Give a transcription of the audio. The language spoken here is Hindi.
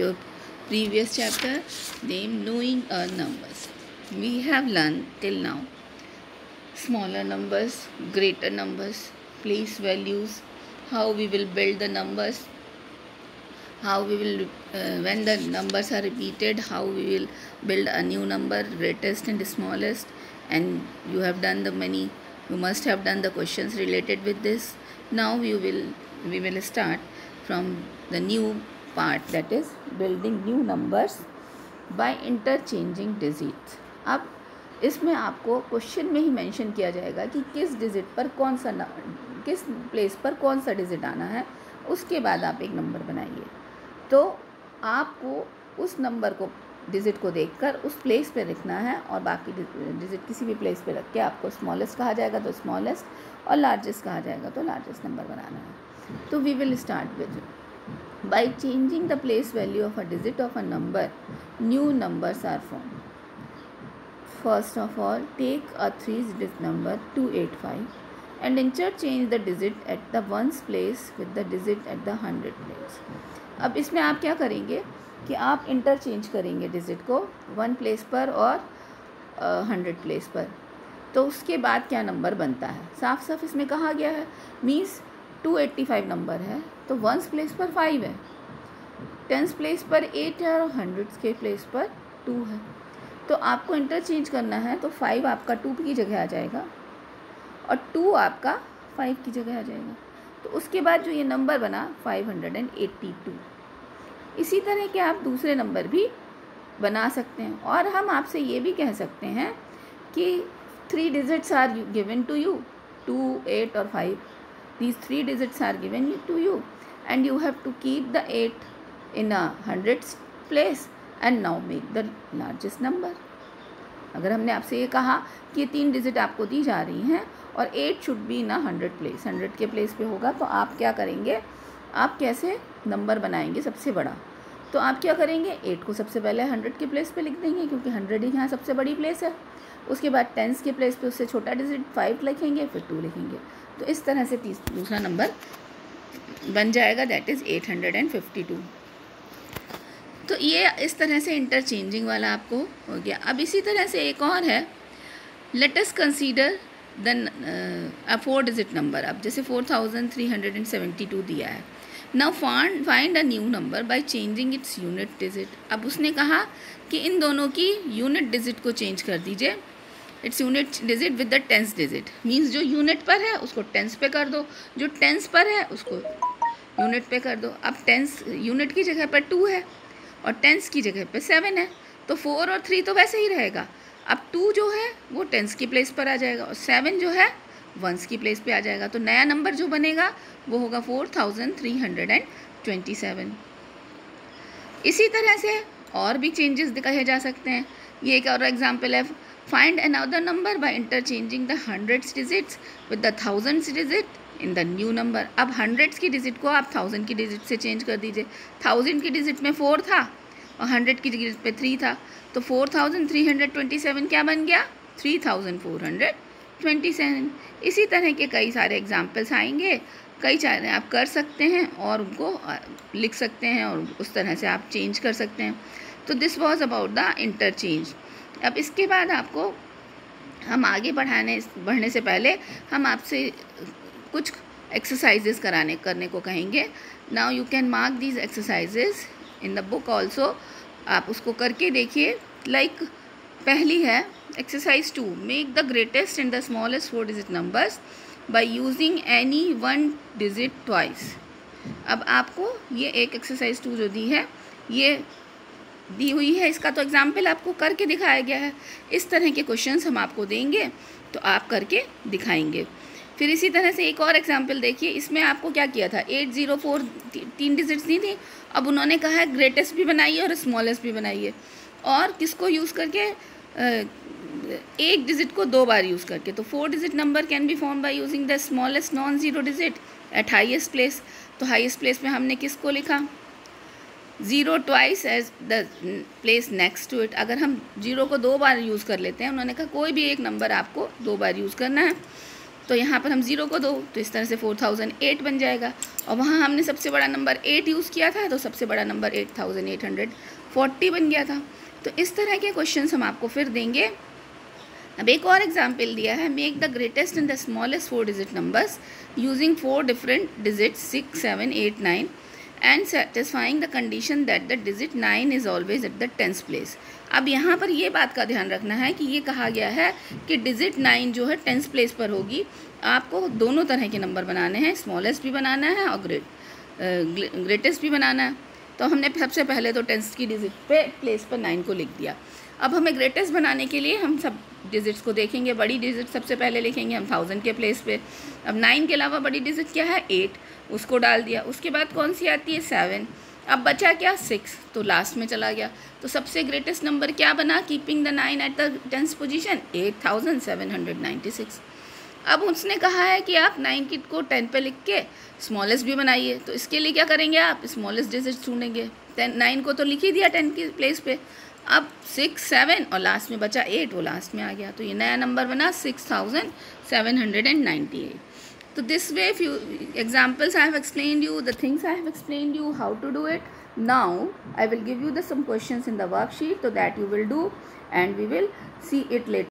your previous chapter named knowing our numbers. We have learned till now. Smaller numbers greater numbers place values how we will build the numbers how we will uh, when the numbers are repeated how we will build a new number greatest and smallest. And you have done the many you must have done the questions related with this. Now we will we will start from the new part that is building new numbers by interchanging digits. अब, इसमें आपको क्वेश्चन में ही मेंशन किया जाएगा कि किस डिजिट पर कौन सा किस प्लेस पर कौन सा डिजिट आना है, उसके बाद आप एक नंबर बनाइए। तो आपको उस नंबर को डिजिट को देखकर उस प्लेस पे लिखना है और बाकी डिजिट किसी भी प्लेस पे रख के आपको स्मॉलेस्ट कहा जाएगा तो स्मॉलेस्ट और लार्जेस्ट कहा जाएगा तो लार्जेस्ट नंबर बनाना है। तो we will start with By changing the place value of a digit of a number, new numbers are formed. First of all, take a three-digit number 285 and interchange the digit at the ones place with the digit at the hundred place. अब इसमें आप क्या करेंगे कि आप इंटरचेंज करेंगे डिजिट को वन प्लेस पर और हंड्रेड uh, प्लेस पर तो उसके बाद क्या नंबर बनता है साफ़ साफ़ इसमें कहा गया है means two eighty five number है तो वंस प्लेस पर फाइव है। टेंस प्लेस पर एट है और हंड्रेड्स के प्लेस पर टू है। तो आपको इंटरचेंज करना है तो फाइव आपका टू की जगह आ जाएगा और टू आपका फाइव की जगह आ जाएगा। तो उसके बाद जो ये नंबर बना five hundred and eighty two इसी तरह के आप दूसरे नंबर भी बना सकते हैं और हम आपसे ये भी कह सकते हैं कि three digits are given to you two eight और five these three digits are given to you and you have to keep the 8 in a hundreds place and now make the largest number अगर हमने आपसे ये कहा कि तीन डिजिट आपको दी जा रही हैं और एट शुड बी ना हंड्रेड प्लेस हंड्रेड के प्लेस पे होगा तो आप क्या करेंगे आप कैसे नंबर बनाएँगे सबसे बड़ा तो आप क्या करेंगे? एट को सबसे पहले हंड्रेड के प्लेस पे लिख देंगे, क्योंकि हंड्रेड ही यहाँ सबसे बड़ी प्लेस है। उसके बाद टेंस के प्लेस पे उससे छोटा डिजिट फाइव लिखेंगे, फिर टू लिखेंगे। तो इस तरह से तीस, दूसरा नंबर बन जाएगा that is eight hundred and fifty two तो ये इस तरह से इंटरचेंजिंग वाला आपको हो गया। अब इसी तरह से एक और है। Let's consider then a four digit number अब जैसे four thousand three hundred and seventy two दिया है। Now find find a new number by changing its unit digit अब उसने कहा कि इन दोनों की यूनिट डिजिट को चेंज कर दीजिए। Its unit digit with the tens digit means जो यूनिट पर है, उसको टेंस पे कर दो। जो टेंस पर है, उसको यूनिट पे कर दो। अब टेंस यूनिट की जगह पर टू है और टेंस की जगह पर सेवन है। तो फोर और थ्री तो वैसे ही रहेगा। अब टू जो है, वो टेंस की प्लेस पर आ जाएगा और सेवन जो है वंस की प्लेस पे आ जाएगा। तो नया नंबर जो बनेगा, वो होगा four thousand three hundred and twenty seven इसी तरह से और भी चेंजेस कहे जा सकते हैं। ये एक और एग्ज़ाम्पल है, Find another number by interchanging the hundreds digits with the thousands digit in the new number अब हंड्रेड्स की डिजिट को आप थाउज़ेंड की डिजिट से चेंज कर दीजिए। थाउज़ेंड की डिजिट में फोर था और हंड्रेड की डिजिट पे थ्री था। तो four thousand three hundred twenty seven क्या बन गया? Three thousand four hundred twenty seven. इसी तरह के कई सारे एग्जाम्पल्स आएँगे। कई सारे आप कर सकते हैं और उनको लिख सकते हैं और उस तरह से आप चेंज कर सकते हैं। तो this was about the interchange अब इसके बाद आपको हम आगे बढ़ाने बढ़ने से पहले हम आपसे कुछ एक्सरसाइजेस कराने करने को कहेंगे। Now you can mark these exercises in the book also आप उसको करके देखिए। लाइक like, पहली है exercise to make the greatest and the smallest four digit numbers by using any one digit twice अब आपको ये एक एक्सरसाइज टू जो दी है, ये दी हुई है, इसका तो एग्ज़ाम्पल आपको करके दिखाया गया है। इस तरह के क्वेश्चंस हम आपको देंगे तो आप करके दिखाएँगे। फिर इसी तरह से एक और एग्ज़ाम्पल देखिए, इसमें आपको क्या किया था? एट ज़ीरो फोर तीन डिजिट्स दी थी? अब उन्होंने कहा है ग्रेटेस्ट भी बनाइए और स्मॉलेस्ट भी बनाइए। और किसको यूज़ करके एक डिजिट को दो बार यूज़ करके तो four digit number can be form by using the smallest non zero digit eight highest place तो हाइएस्ट प्लेस में हमने किसको लिखा? Zero twice as the place next to it अगर हम ज़ीरो को दो बार यूज़ कर लेते हैं, उन्होंने कहा कोई भी एक नंबर आपको दो बार यूज़ करना है। तो यहाँ पर हम ज़ीरो को दो तो इस तरह से फोर थाउज़ेंड एट बन जाएगा। और वहाँ हमने सबसे बड़ा नंबर एट यूज़ किया था तो सबसे बड़ा number eight thousand eight hundred forty बन गया था। तो इस तरह के क्वेश्चन हम आपको फिर देंगे। अब एक और एग्ज़ाम्पल दिया है। Make the greatest and the smallest four digit numbers using four different digit six seven eight nine and satisfying the condition that the digit nine is always at the tenth place अब यहाँ पर ये बात का ध्यान रखना है कि ये कहा गया है कि डिजिट नाइन जो है टेंथ प्लेस पर होगी। आपको दोनों तरह के नंबर बनाने हैं स्मॉलेस्ट भी बनाना है और ग्रेट ग्रेटेस्ट भी बनाना है। तो हमने सबसे पहले तो टेंथ की डिजिट पे प्लेस पर नाइन को लिख दिया। अब हमें ग्रेटेस्ट बनाने के लिए हम सब डिजिट्स को देखेंगे, बड़ी डिजिट सबसे पहले लिखेंगे हम थाउज़ेंड के प्लेस पे। अब नाइन के अलावा बड़ी डिजिट क्या है? एट उसको डाल दिया। उसके बाद कौन सी आती है? सेवन अब बचा क्या? सिक्स तो लास्ट में चला गया। तो सबसे ग्रेटेस्ट नंबर क्या बना? Keeping the nine at the tenth position eight thousand seven hundred ninety six अब उसने कहा है कि आप नाइन किट को टेन पे लिख के स्मॉलेस्ट भी बनाइए। तो इसके लिए क्या करेंगे आप? स्मॉलेस्ट डिजिट ढूंढेंगे। टेन नाइन को तो लिख ही दिया टेन की प्लेस पे। अब सिक्स सेवन और लास्ट में बचा एट वो लास्ट में आ गया। तो ये नया नंबर बना six thousand seven hundred and ninety eight तो this way few examples I have explain you the things I have explain you how to do it now I will give you the some question in the worksheet तो that you will do and we will see it later.